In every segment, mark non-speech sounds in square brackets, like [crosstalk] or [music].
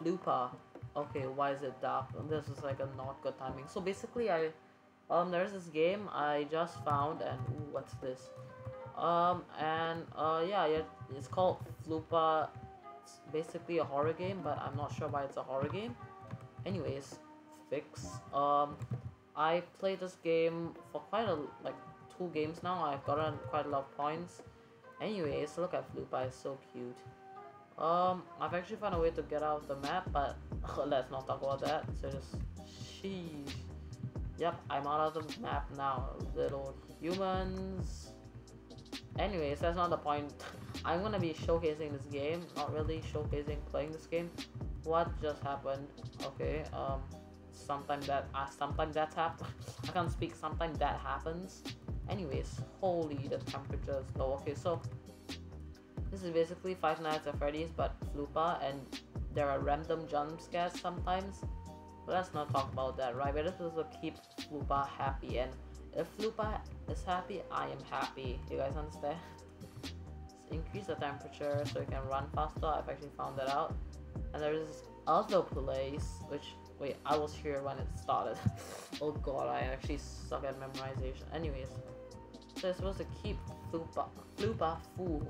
Floopa. Okay, why is it dark? This is like a not good timing. So basically, I um there's this game I just found, and ooh, what's this? Um and uh yeah, it's called Floopa. It's basically a horror game, but I'm not sure why it's a horror game. Anyways, fix. Um, I played this game for quite a like two games now. I've gotten quite a lot of points. Anyways, look at Floopa, it's so cute. Um, I've actually found a way to get out of the map, but [laughs] let's not talk about that. So just, sheesh. Yep, I'm out of the map now, little humans. Anyways, that's not the point. [laughs] I'm gonna be showcasing this game, not really showcasing playing this game. What just happened? Okay, um, sometimes that, uh, sometimes that's happened. [laughs] I can't speak, sometimes that happens. Anyways, holy, the temperature is low. Okay, so this is basically Five Nights at Freddy's but Flupa and there are random jump scares sometimes. But let's not talk about that, right? We're just supposed to keep Flupa happy and if Flupa is happy, I am happy. You guys understand? increase the temperature so you can run faster. I've actually found that out. And there is other place which wait, I was here when it started. [laughs] oh god, I actually suck at memorization. Anyways, so you're supposed to keep Flupa, Floopa full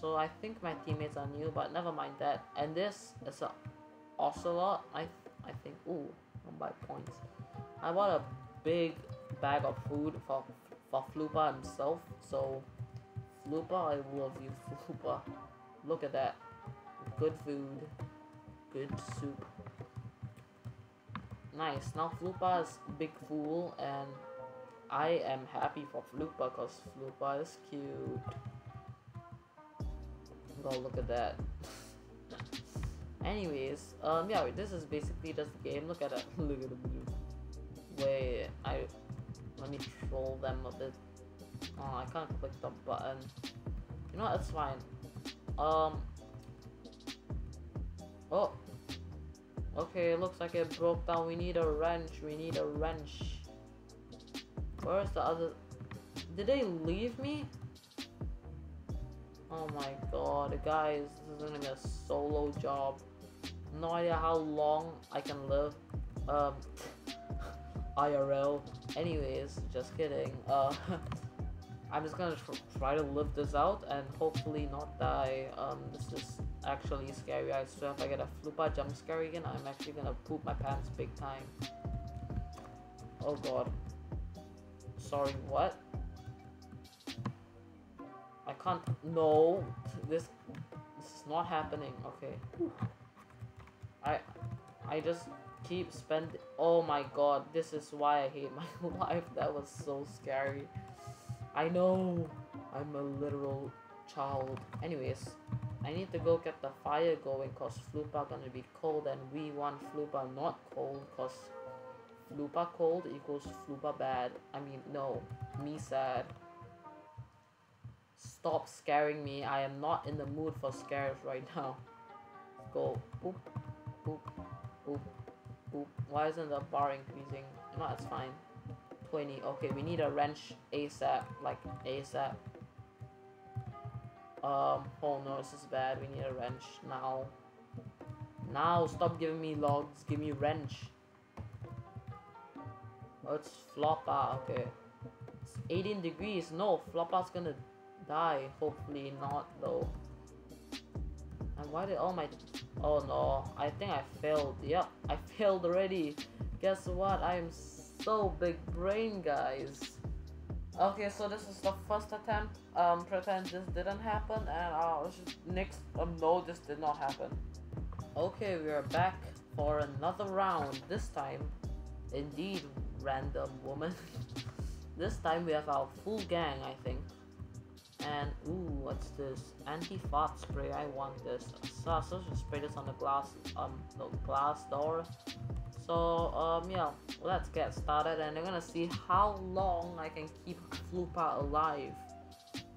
so I think my teammates are new, but never mind that. And this is a ocelot. I I think. Ooh, one by points. I bought a big bag of food for for Floopa himself. So Floopa, I love you, [laughs] Floopa. Look at that. Good food. Good soup. Nice. Now Floopa is big fool and I am happy for Floopa because Floopa is cute. Go look at that. Anyways, um, yeah, this is basically just the game. Look at that. [laughs] look at the blue. Wait, I let me troll them a bit. Oh, I can't click the button. You know what? That's fine. Um. Oh. Okay, it looks like it broke down. We need a wrench. We need a wrench. Where's the other? Did they leave me? Oh my god, guys, this is gonna be a solo job. No idea how long I can live. Um, [laughs] IRL. Anyways, just kidding. Uh, [laughs] I'm just gonna tr try to live this out and hopefully not die. Um, this is actually scary. I swear if I get a Floopa jump scare again, I'm actually gonna poop my pants big time. Oh god. Sorry, what? Can't. No, this this is not happening. Okay. I I just keep spending. Oh my god, this is why I hate my [laughs] life. That was so scary. I know. I'm a literal child. Anyways, I need to go get the fire going cause Floopa gonna be cold and we want Floopa not cold cause Floopa cold equals Floopa bad. I mean, no, me sad. Stop scaring me. I am not in the mood for scares right now. Go. Boop. Boop. Boop. Boop. Why isn't the bar increasing? No, it's fine. 20. Okay, we need a wrench ASAP. Like, ASAP. Um, oh no, this is bad. We need a wrench now. Now, stop giving me logs. Give me wrench. Oh, it's Floppa. Okay. It's 18 degrees. No, Floppa's gonna die. Hopefully not though. And why did all my... Oh no, I think I failed. Yep, I [laughs] failed already. Guess what? I am so big brain, guys. Okay, so this is the first attempt. Um, pretend this didn't happen, and uh, next. Um, no, this did not happen. Okay, we are back for another round. This time, indeed, random woman. [laughs] this time we have our full gang, I think. And ooh, what's this? Anti-fart spray. I want this. So I just spray this on the glass, um, the glass door. So um, yeah, let's get started, and we're gonna see how long I can keep Floopa alive.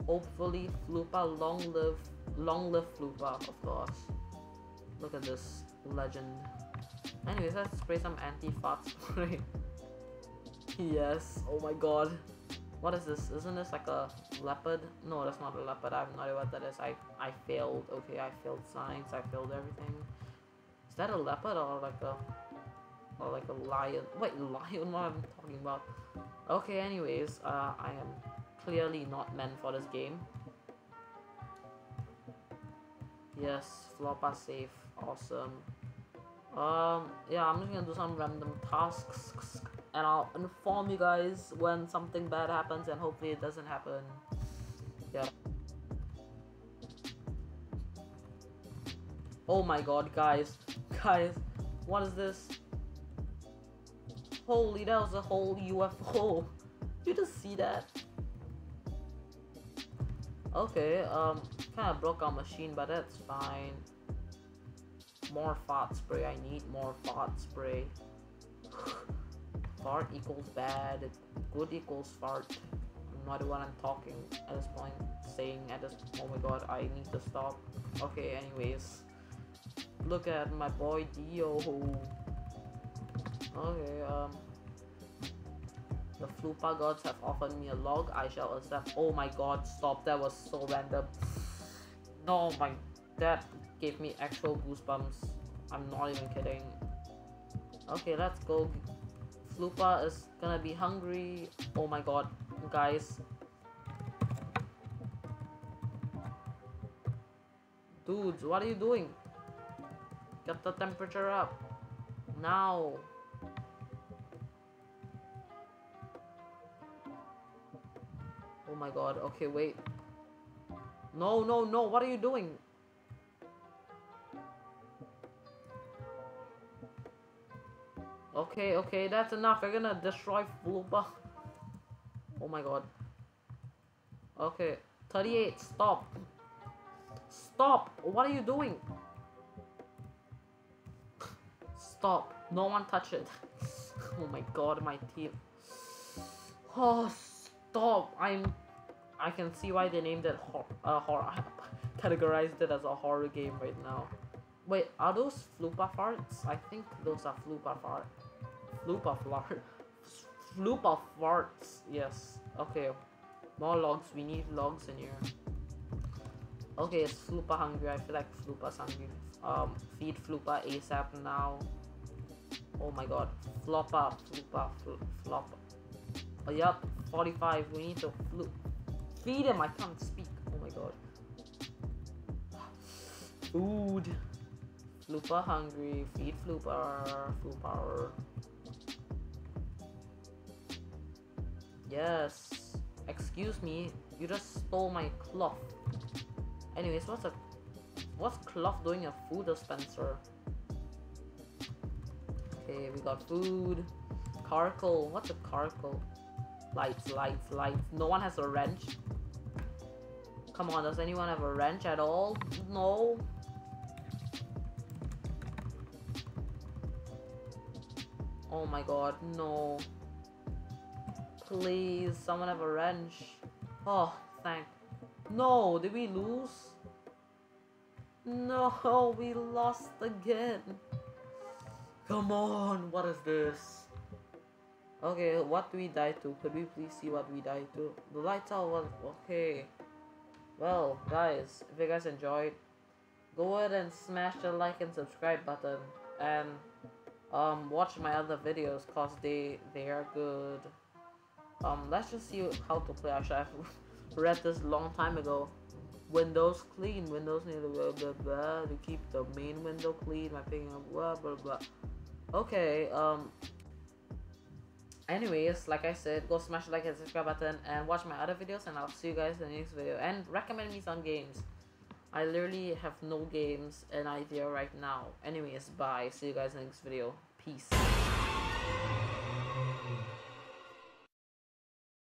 Hopefully, Floopa long live, long live Floopa, of course. Look at this legend. Anyways, let's spray some anti-fart [laughs] spray. yes. Oh my god. What is this? Isn't this like a leopard? No, that's not a leopard. I have no idea what that is. I, I failed. Okay, I failed science. I failed everything. Is that a leopard or like a or like a lion? Wait, [laughs] lion? What am I talking about? Okay, anyways, uh, I am clearly not meant for this game. Yes, Floppa safe. Awesome. Um, yeah, I'm just gonna do some random tasks and I'll inform you guys when something bad happens and hopefully it doesn't happen. Yeah. Oh my god, guys. Guys, what is this? Holy, that was a whole UFO. [laughs] You just see that? Okay, um, kind of broke our machine, but that's fine. More fart spray, I need more fart spray. Fart equals bad, good equals fart. Not the one I'm talking at this point, saying at this, oh my god, I need to stop. Okay, anyways. Look at my boy Dio. Okay, um, the Flupa gods have offered me a log. I shall accept. Oh my god, stop. That was so random. No, my... That gave me actual goosebumps. I'm not even kidding. Okay, let's go. Floopa is gonna be hungry. Oh my god, guys. Dudes, what are you doing? Get the temperature up. Now. Oh my god. Okay, wait. No, no, no. What are you doing? Okay, okay. That's enough. We're gonna destroy Floopa. Oh my god. Okay. 38. Stop. Stop. What are you doing? Stop. No one touch it. [laughs] oh my god, my teeth. Oh, stop. I'm I can see why they named it hor uh, horror. categorized it as a horror game right now. Wait, are those Floopa farts? I think those are Floopa fart. Floopa fart. Floopa farts. Yes. Okay. More logs. We need logs in here. Okay, it's Floopa hungry. I feel like Floopa's hungry. Um, feed Floopa ASAP now. Oh my god. Floppa, Floopa, fl Floppa. Oh, yup. 45. We need to floop. Feed him, I can't speak. Oh my god. Food. Floopa hungry. Feed Floopa. Floopa. Yes. Excuse me. You just stole my cloth. Anyways, what's a what's cloth doing a food dispenser? Okay, we got food. Carkle. What's a carkle? Lights, lights, lights. No one has a wrench. Come on, does anyone have a wrench at all? No. Oh my god, no. Please, someone have a wrench. Oh, thank. No, did we lose? No, [laughs] we lost again. Come on, what is this? Okay, what do we die to? Could we please see what we died to? The lights are one. Okay. Well, guys, if you guys enjoyed, go ahead and smash the like and subscribe button and um watch my other videos cause they they are good. Um, let's just see how to play. Actually, I've [laughs] read this long time ago. Windows clean. Windows need to blah blah blah to keep the main window clean. My picking up blah blah blah. Okay. Um. Anyways, like I said, go smash the like and subscribe button and watch my other videos and I'll see you guys in the next video. And recommend me some games. I literally have no games an idea right now. Anyways, bye. See you guys next video. Peace.